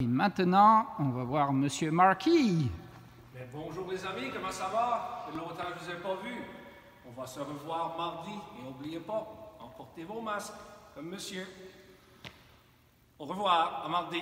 Et maintenant, on va voir Monsieur Marquis. Bonjour les amis, comment ça va? longtemps je ne vous ai pas vu. On va se revoir mardi et n'oubliez pas, emportez vos masques, comme monsieur. Au revoir, à mardi.